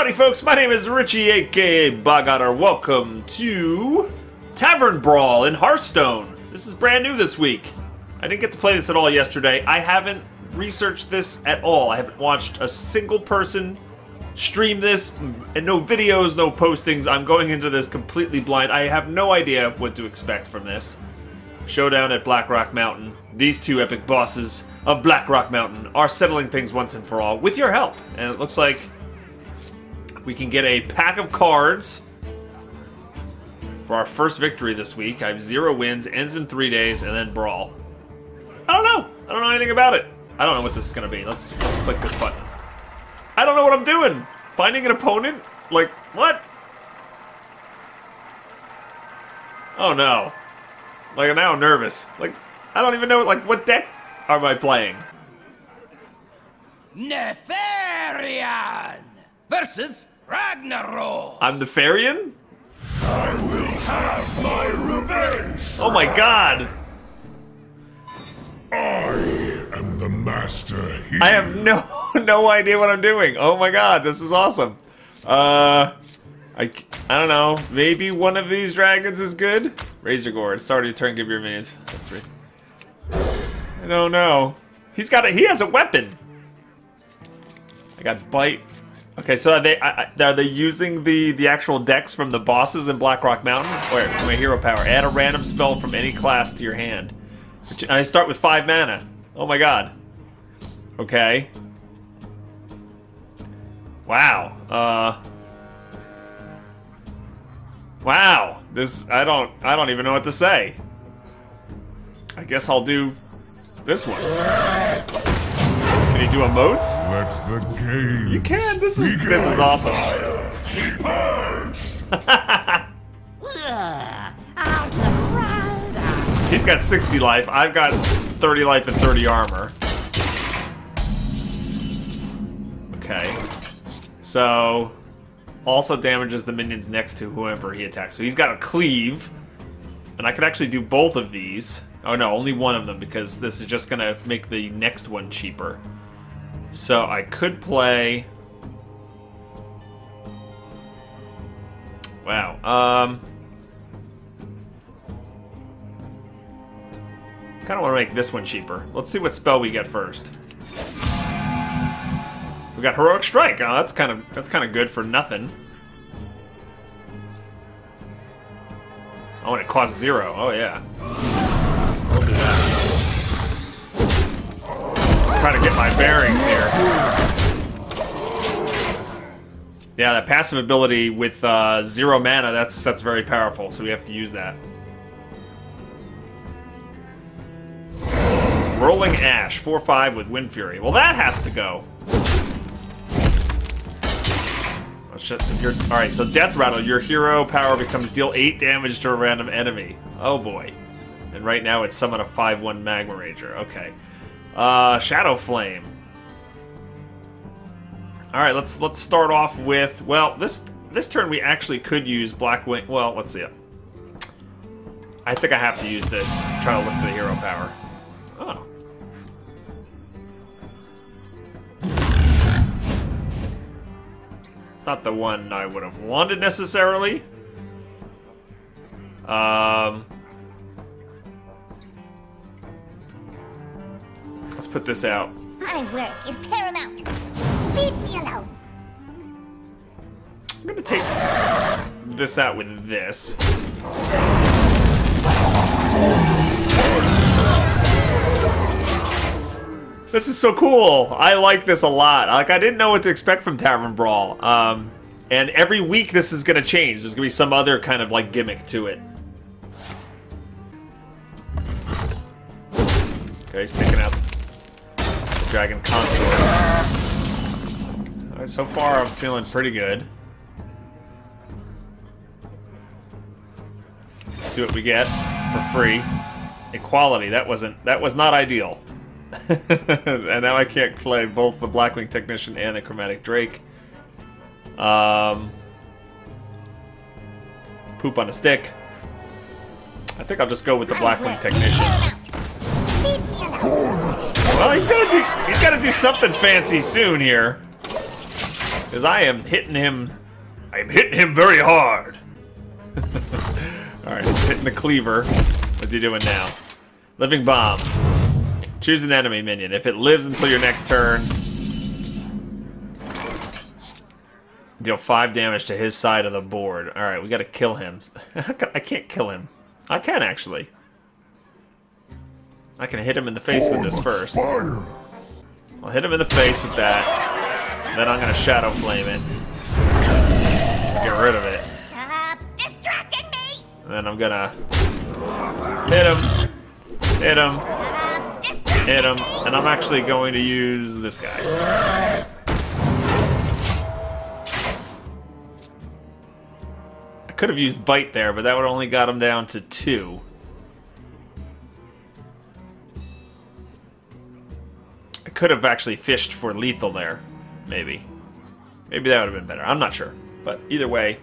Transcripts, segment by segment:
Howdy folks, my name is Richie aka Bog Otter. Welcome to Tavern Brawl in Hearthstone. This is brand new this week. I didn't get to play this at all yesterday. I haven't researched this at all. I haven't watched a single person stream this, and no videos, no postings. I'm going into this completely blind. I have no idea what to expect from this. Showdown at Blackrock Mountain. These two epic bosses of Blackrock Mountain are settling things once and for all with your help. And it looks like we can get a pack of cards for our first victory this week. I have zero wins, ends in three days, and then Brawl. I don't know. I don't know anything about it. I don't know what this is going to be. Let's, let's click this button. I don't know what I'm doing. Finding an opponent? Like, what? Oh no. Like, now I'm nervous. Like, I don't even know, like, what deck am I playing? Nefarian versus Ragnarok. I'm Nefarian? I will have my revenge. Oh my god! I am the master here. I have no no idea what I'm doing. Oh my god, this is awesome. Uh, I, I don't know. Maybe one of these dragons is good? Razorgore. Start your turn, give your minions. That's three. I don't know. He's got a, he has a weapon. I got bite. Okay, so are they are they using the the actual decks from the bosses in Blackrock Mountain? Where my hero power? Add a random spell from any class to your hand. Which, I start with five mana. Oh my god. Okay. Wow. Uh. Wow. This I don't I don't even know what to say. I guess I'll do this one. Can you do emotes? Let the game. You can. This is this is awesome. He's got 60 life. I've got 30 life and 30 armor. Okay. So, also damages the minions next to whoever he attacks. So he's got a cleave. And I could actually do both of these. Oh no, only one of them because this is just going to make the next one cheaper. So I could play... Wow. Um... kind of want to make this one cheaper. Let's see what spell we get first. We got heroic strike. Oh, that's kind of that's kind of good for nothing. Oh, and it costs zero. Oh yeah. My bearings here. Yeah, that passive ability with uh, zero mana, that's that's very powerful, so we have to use that. Whirling Ash, 4-5 with Wind Fury. Well, that has to go. Oh, shit. You're, all right, so Death Rattle, your hero power becomes deal 8 damage to a random enemy. Oh, boy. And right now it's summon a 5-1 Magma Rager. Okay. Uh, Shadow Flame. All right, let's let's start off with well, this this turn we actually could use Blackwing. Well, let's see it. I think I have to use the try to look for the hero power. Oh. Not the one I would have wanted necessarily. Um, let's put this out. My work is paramount. Leave me alone. I'm gonna take this out with this. This is so cool. I like this a lot. Like I didn't know what to expect from Tavern Brawl. Um, and every week this is gonna change. There's gonna be some other kind of like gimmick to it. Okay, he's taking out Dragon Consort. Alright, so far I'm feeling pretty good. Let's see what we get for free. Equality, that wasn't that was not ideal. and now I can't play both the Blackwing Technician and the Chromatic Drake. Um, poop on a stick. I think I'll just go with the Blackwing Technician. Well, he's gonna do he's gotta do something fancy soon here. Because I am hitting him. I am hitting him very hard. Alright, he's hitting the cleaver. What's he doing now? Living bomb. Choose an enemy minion. If it lives until your next turn, deal five damage to his side of the board. Alright, we gotta kill him. I can't kill him. I can actually. I can hit him in the face with this first. I'll hit him in the face with that. Then I'm gonna shadow flame it. Get rid of it. Stop distracting me! And then I'm gonna hit him, hit him, hit him, and I'm actually going to use this guy. I could have used bite there, but that would only got him down to two. Could have actually fished for lethal there, maybe. Maybe that would have been better. I'm not sure. But either way,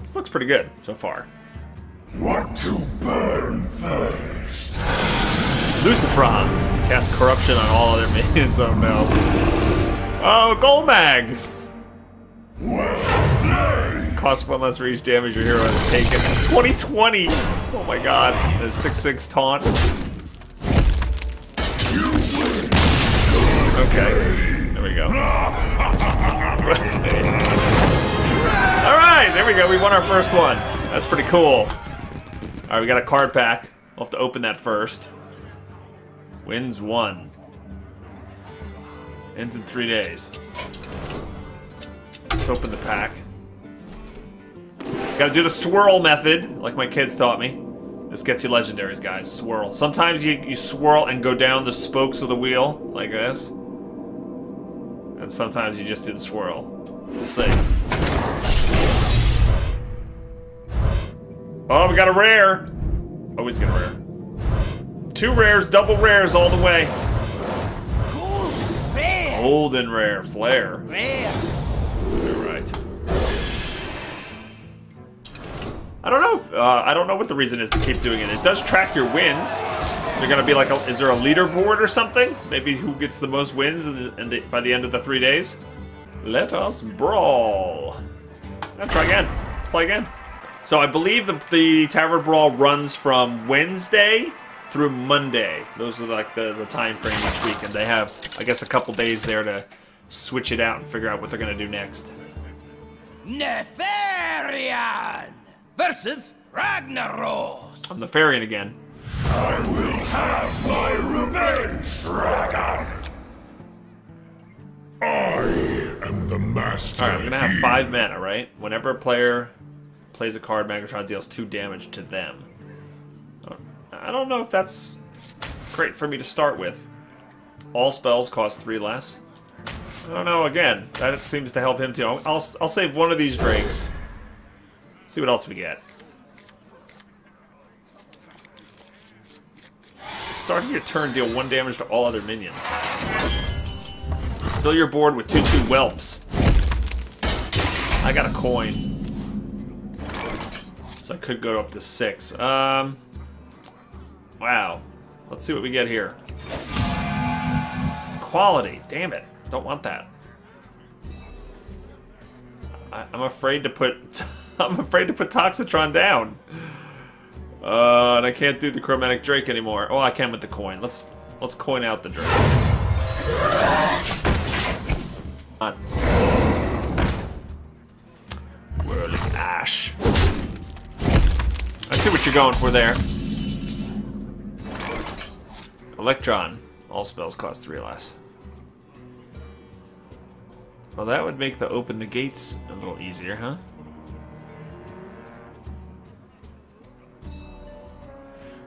this looks pretty good so far. Want to burn first? Lucifron. Cast corruption on all other minions. Oh no. Oh, Golemagg! Well. Cost one less for each damage your hero has taken. 2020! Oh my god. The 6-6 taunt. Alright, there we go. We won our first one. That's pretty cool. Alright, we got a card pack. We'll have to open that first. Wins one. Ends in three days. Let's open the pack. Gotta do the swirl method, like my kids taught me. This gets you legendaries, guys. Swirl. Sometimes you, you swirl and go down the spokes of the wheel, like this. And sometimes you just do the swirl. We'll see. Oh, we got a rare! Always get a rare. Two rares, double rares all the way. Cool. Rare. Golden rare, flare. Rare. Alright. I don't know. If, uh, I don't know what the reason is to keep doing it. It does track your wins. Is there gonna be like a? Is there a leaderboard or something? Maybe who gets the most wins in the, in the, by the end of the three days? Let us brawl. Let's try again. Let's play again. So I believe the, the Tavern Brawl runs from Wednesday through Monday. Those are like the, the time frame each week, and they have, I guess, a couple days there to switch it out and figure out what they're gonna do next. Nefarian versus Ragnaros. I'm Nefarian again. I will have my revenge, dragon. I am the master. Alright, I'm gonna have five mana, right? Whenever a player plays a card, Magmatron deals two damage to them. I don't know if that's great for me to start with. All spells cost three less. I don't know, again, that seems to help him too. I'll, I'll, I'll save one of these drinks. See what else we get. Starting your turn, deal one damage to all other minions. Fill your board with 2-2 whelps. I got a coin. So I could go up to six. Um, wow. Let's see what we get here. Quality. Damn it. Don't want that. I, I'm afraid to put... I'm afraid to put Toxitron down. Uh, and I can't do the Chromatic Drake anymore. Oh, I can with the coin. Let's let's coin out the Drake. On. Whirling Ash. See what you're going for there. Electron. All spells cost three less. Well, that would make the open the gates a little easier, huh?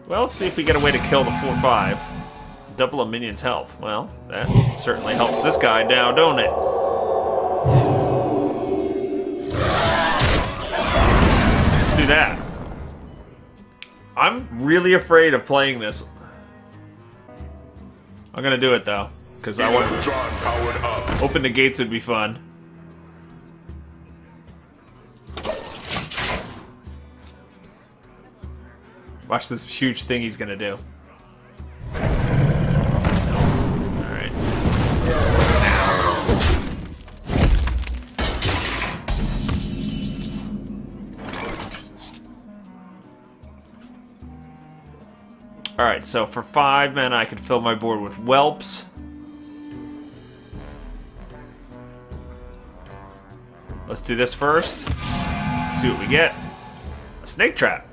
Well, let's see if we get a way to kill the 4-5. Double a minion's health. Well, that certainly helps this guy now, don't it? Let's do that. I'm really afraid of playing this. I'm gonna do it though, because I want up. open the gates would be fun. Watch this huge thing he's gonna do. Alright, so for five men, I could fill my board with whelps. Let's do this first. Let's See what we get. A snake trap.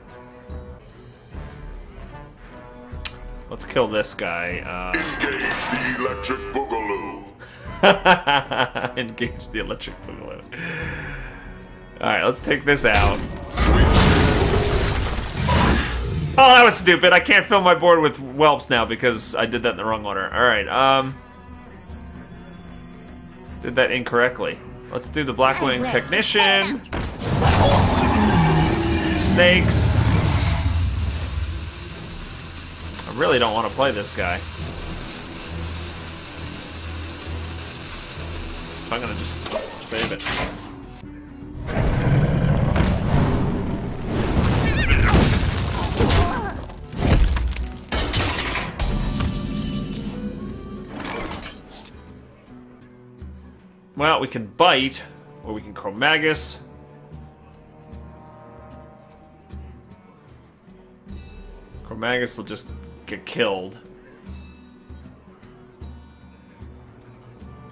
Let's kill this guy. Uh, Engage the electric boogaloo. engage the electric boogaloo. Alright, let's take this out. Oh, that was stupid. I can't fill my board with whelps now because I did that in the wrong order. Alright, um... Did that incorrectly. Let's do the Blackwing Technician. Snakes. I really don't want to play this guy. I'm gonna just save it. Well, we can bite, or we can Chromaggus. Chromaggus will just get killed.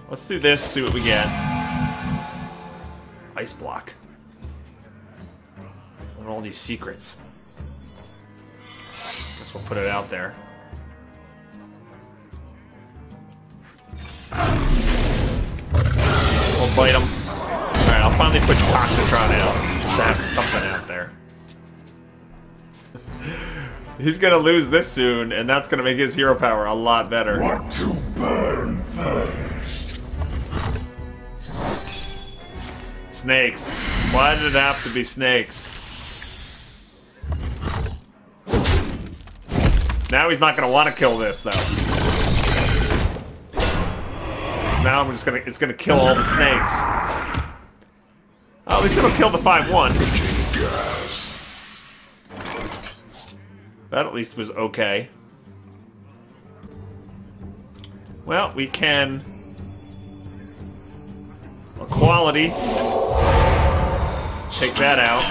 Let's do this, see what we get. Ice block. And all these secrets. Guess we'll put it out there. We'll bite him. Alright, I'll finally put Toxitron out. To have something out there. He's gonna lose this soon, and that's gonna make his hero power a lot better. Want to burn first. Snakes. Why did it have to be snakes? Now he's not gonna want to kill this though. Now I'm just gonna it's gonna kill all the snakes. Oh, at least it'll kill the 5-1. That at least was okay. Well, we can equality. Take that out.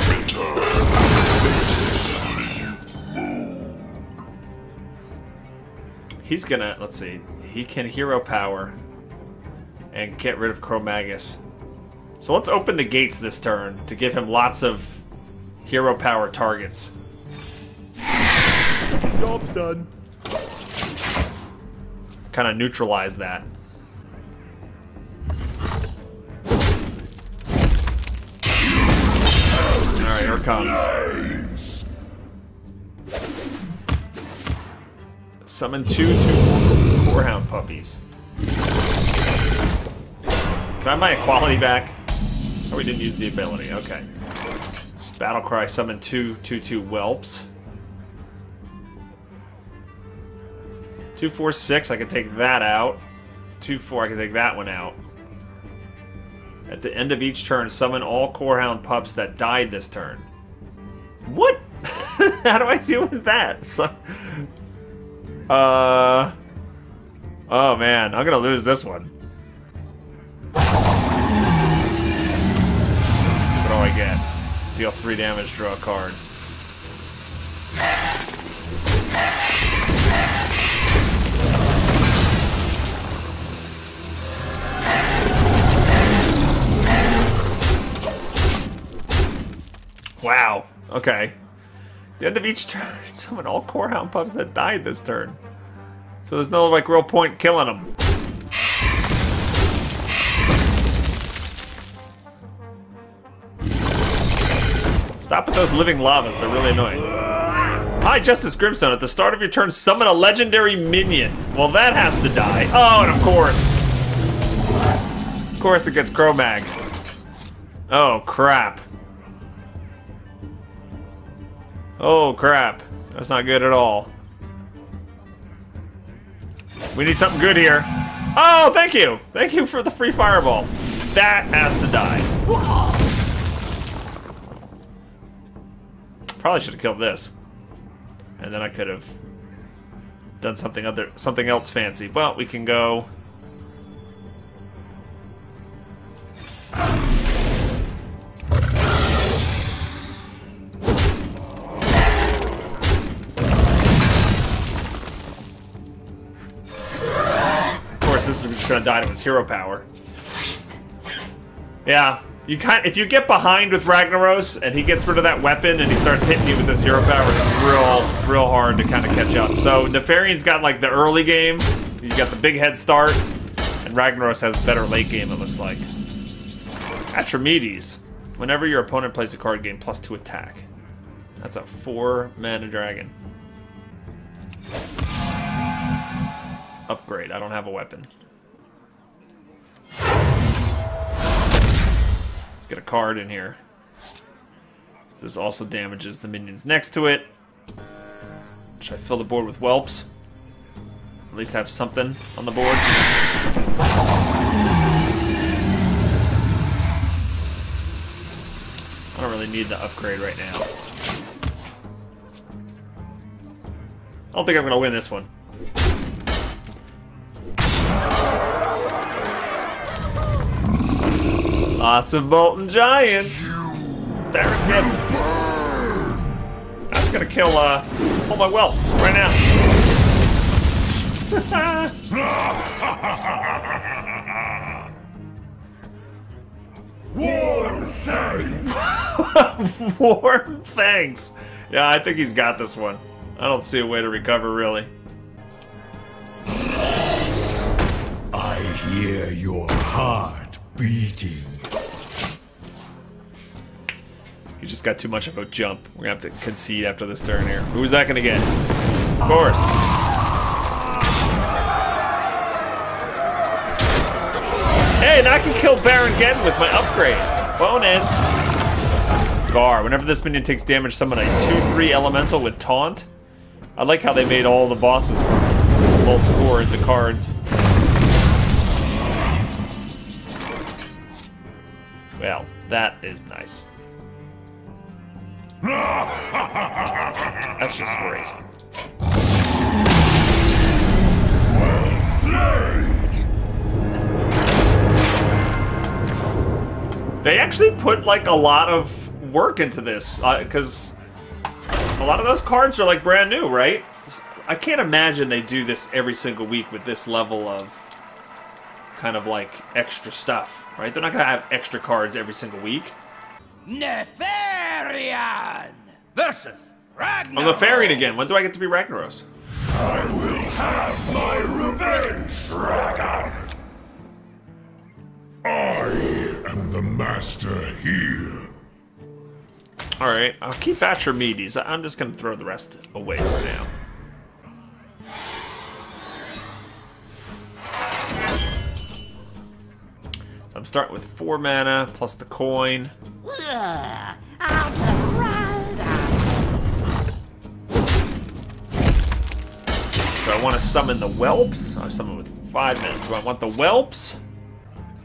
He's gonna, let's see, he can hero power and get rid of Chromaggus. So let's open the gates this turn to give him lots of hero power targets. Job's done. Kind of neutralize that. Alright, here it comes. Summon two two Corehound puppies. Can I have my equality back? Oh, we didn't use the ability. Okay. Battle cry. Summon two two two whelps. Two four six. I can take that out. Two four. I can take that one out. At the end of each turn, summon all Corehound pups that died this turn. What? How do I deal with that? So, uh. Oh man, I'm gonna lose this one. Get? Deal three damage, draw a card. Wow. Okay. The end of each turn, summon all Corehound pups that died this turn. So there's no like real point killing them. Stop with those living lavas, they're really annoying. Hi, Justice Grimstone. At the start of your turn, summon a legendary minion. Well, that has to die. Oh, and of course. Of course it gets Chromag. Oh, crap. Oh, crap. That's not good at all. We need something good here. Oh, thank you. Thank you for the free fireball. That has to die. probably should have killed this. And then I could have done something other something else fancy. Well, we can go Of course, this is just gonna die to his hero power. Yeah, you kind if you get behind with Ragnaros and he gets rid of that weapon and he starts hitting you with this hero power, it's real, real hard to kind of catch up. So Nefarian's got like the early game, he's got the big head start, and Ragnaros has better late game. It looks like. Atramedes. Whenever your opponent plays a card, game, plus two attack. That's a four mana dragon. Upgrade. I don't have a weapon. Let's get a card in here. This also damages the minions next to it. Should I fill the board with whelps? At least have something on the board. I don't really need the upgrade right now. I don't think I'm gonna win this one. Lots of Molten Giants. That's gonna kill uh, all my whelps right now. Warm thanks! Warm thanks. Yeah, I think he's got this one. I don't see a way to recover, really. I hear your heart beating. He just got too much of a jump. We're gonna have to concede after this turn here. Who's that gonna get? Of course. Hey, and I can kill Baron again with my upgrade. Bonus. Garr. Whenever this minion takes damage, summon a 2-3 elemental with taunt. I like how they made all the bosses from both core into cards. Well, that is nice. That's just great. They actually put like a lot of work into this uh, because a lot of those cards are like brand new, right? I can't imagine they do this every single week with this level of kind of like extra stuff, right? They're not gonna have extra cards every single week. Nefarian versus Ragnaros. I'm Nefarian again. When do I get to be Ragnaros? I will have my revenge, dragon! I am the master here. All right, I'll keep Atramedes. I'm just gonna throw the rest away for now. So with four mana plus the coin. Do I want to summon the whelps? I summon with five mana. Do I want the whelps?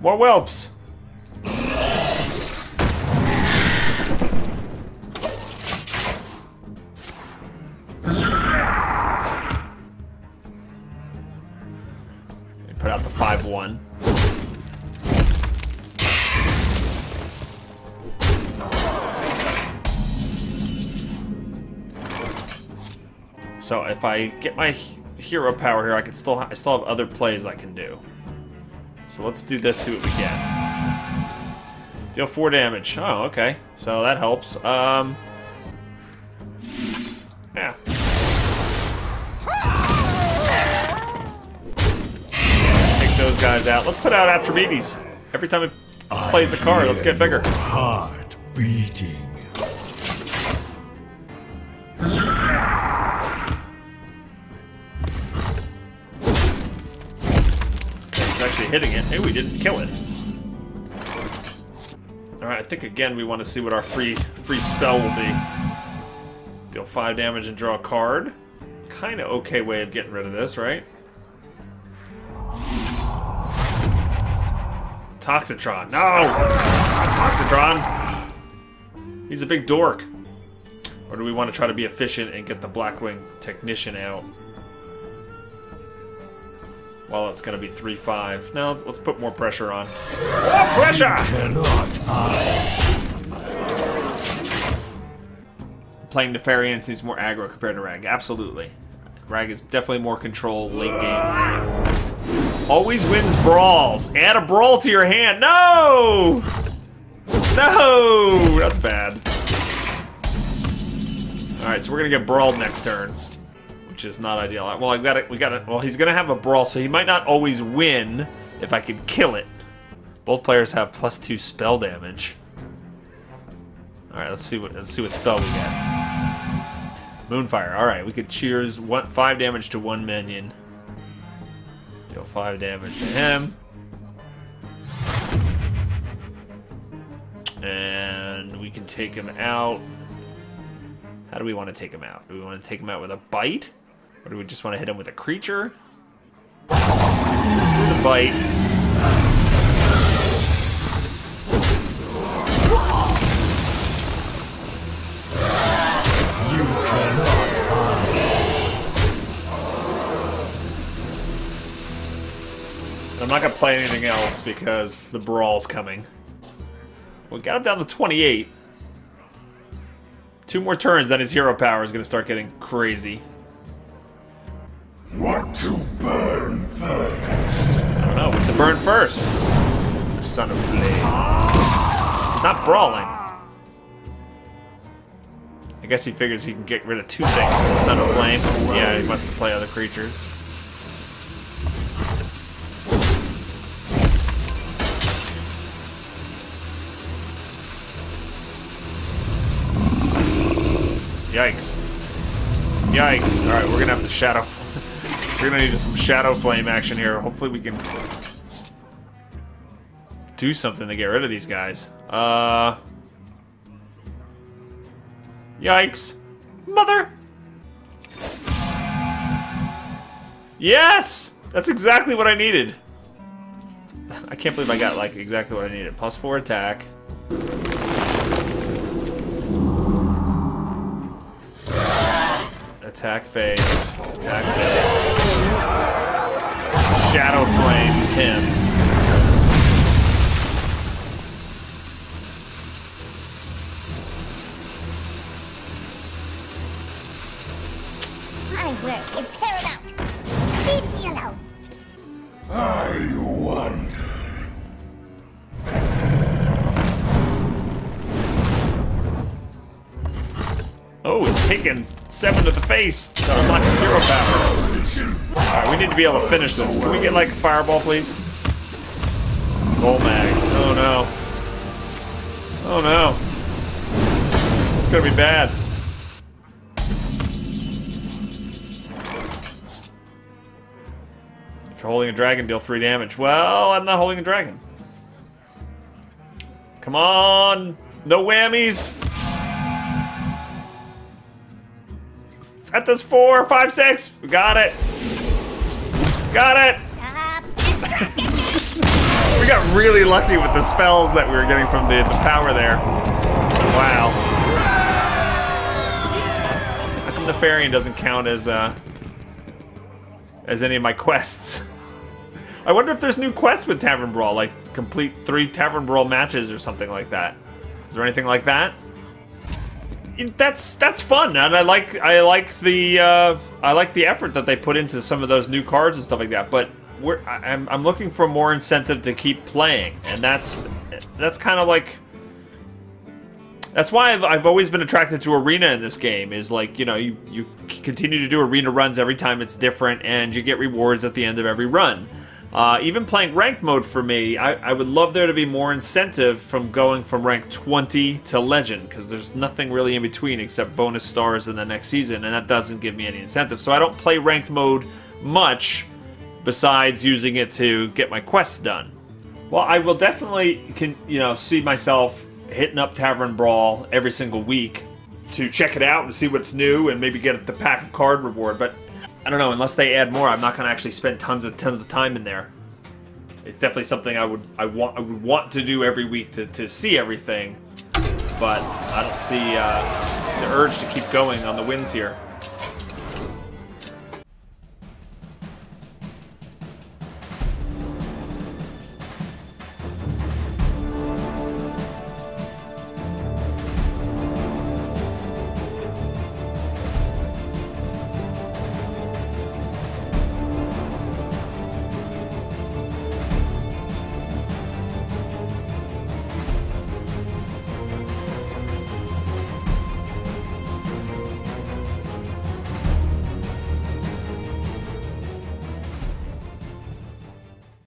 More whelps. If I get my hero power here, I can still I still have other plays I can do. So let's do this, see what we get. Deal four damage. Oh, okay. So that helps. Um, yeah. Take those guys out. Let's put out Atramedes. Every time it plays a card, let's get bigger. Heart beating. Hitting it. Hey, we didn't kill it. Alright, I think again we want to see what our free free spell will be. Deal 5 damage and draw a card. Kinda okay way of getting rid of this, right? Toxitron. No! Toxitron! He's a big dork. Or do we want to try to be efficient and get the Blackwing Technician out? Well, it's going to be 3-5. Now, let's put more pressure on. More pressure! Playing Nefarian seems more aggro compared to Rag. Absolutely. Rag is definitely more control late game. Always wins brawls. Add a brawl to your hand. No! No! That's bad. Alright, so we're gonna get brawled next turn. Which is not ideal. Well, I've got it. We got it. Well, he's gonna have a brawl, so he might not always win if I could kill it. Both players have plus two spell damage. Alright, let's see what let's see what spell we get. Moonfire. Alright, we could cheers one five damage to one minion. Deal five damage to him. And we can take him out. How do we want to take him out? Do we want to take him out with a bite? Or do we just want to hit him with a creature? Let's do the bite. You cannot I'm not going to play anything else because the brawl's coming. We got him down to 28. Two more turns, then his hero power is going to start getting crazy. What to burn first? I don't know, what to burn first? The son of flame. He's not brawling. I guess he figures he can get rid of two things with the son of flame. Yeah, he must played other creatures. Yikes. Yikes. Alright, we're gonna have to shadow. We're gonna need some shadow flame action here. Hopefully we can do something to get rid of these guys. Uh. Yikes. Mother! Yes! That's exactly what I needed. I can't believe I got, like, exactly what I needed. Plus four attack. Attack phase. Attack phase. Shadow flame him. My work is paramount. Leave me alone. I wonder. Oh, it's taken seven to the face to unlock his hero power. Alright, we need to be able to finish this. Can we get like a fireball, please? Golemagg. Oh no. Oh no. It's gonna be bad. If you're holding a dragon, deal three damage. Well, I'm not holding a dragon. Come on! No whammies! That does four, five, six. We got it. Got it. We got really lucky with the spells that we were getting from the, the power there. Wow. How come Nefarian doesn't count as uh, as any of my quests? I wonder if there's new quests with Tavern Brawl, like complete three Tavern Brawl matches or something like that. Is there anything like that? That's that's fun, and I like I like the uh, I like the effort that they put into some of those new cards and stuff like that. But I'm I'm looking for more incentive to keep playing, and that's that's kind of like that's why I've, I've always been attracted to arena in this game. Is like you know you you continue to do arena runs every time it's different, and you get rewards at the end of every run. Uh, even playing ranked mode for me, I, I would love there to be more incentive from going from rank 20 to legend because there's nothing really in between except bonus stars in the next season, and that doesn't give me any incentive. So I don't play ranked mode much besides using it to get my quests done. Well, I will definitely can you know see myself hitting up Tavern Brawl every single week to check it out and see what's new and maybe get the pack of card reward. But I don't know, unless they add more, I'm not going to actually spend tons of tons of time in there. It's definitely something I would I want I would want to do every week to, to see everything, but I don't see uh, the urge to keep going on the wins here.